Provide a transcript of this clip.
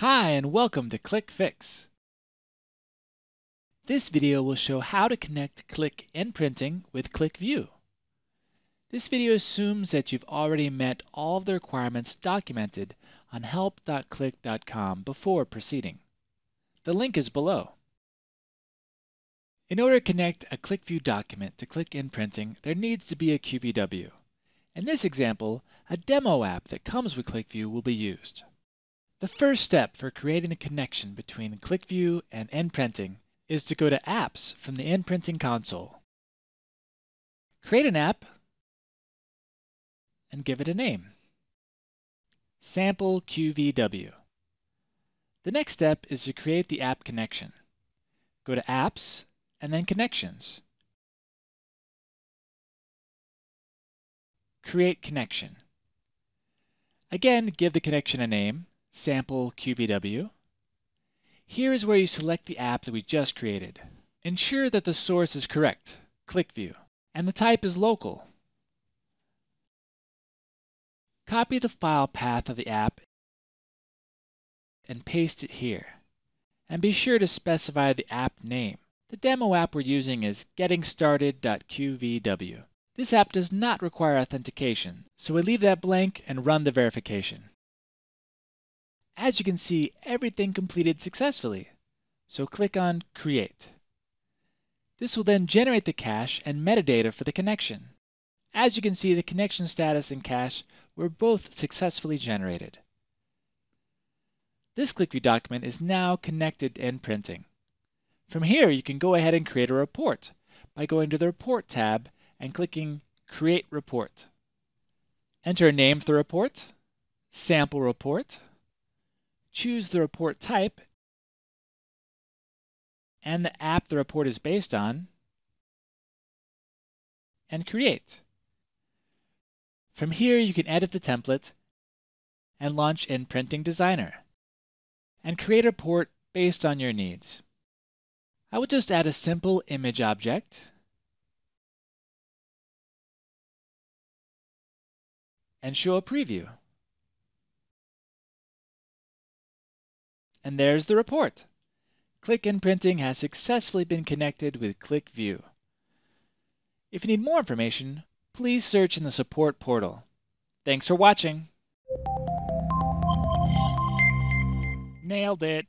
Hi and welcome to Qlik Fix. This video will show how to connect Qlik and NPrinting with QlikView. This video assumes that you've already met all of the requirements documented on help.qlik.com before proceeding. The link is below. In order to connect a QlikView document to Qlik and NPrinting, there needs to be a QVW. In this example, a demo app that comes with QlikView will be used. The first step for creating a connection between QlikView and NPrinting is to go to Apps from the NPrinting console. Create an app and give it a name. Sample QVW. The next step is to create the app connection. Go to Apps and then Connections. Create connection. Again, give the connection a name, Sample QVW. Here is where you select the app that we just created. Ensure that the source is correct, QlikView, and the type is local. Copy the file path of the app and paste it here. And be sure to specify the app name. The demo app we're using is gettingstarted.qvw. This app does not require authentication, so we leave that blank and run the verification. As you can see, everything completed successfully. So click on Create. This will then generate the cache and metadata for the connection. As you can see, the connection status and cache were both successfully generated. This QlikView document is now connected and printing. From here, you can go ahead and create a report by going to the Report tab and clicking Create Report. Enter a name for the report, Sample Report, choose the report type and the app the report is based on, and create. From here, you can edit the template and launch NPrinting Designer and create a report based on your needs. I will just add a simple image object and show a preview. And there's the report. Qlik NPrinting has successfully been connected with QlikView. If you need more information, please search in the support portal. Thanks for watching. Nailed it.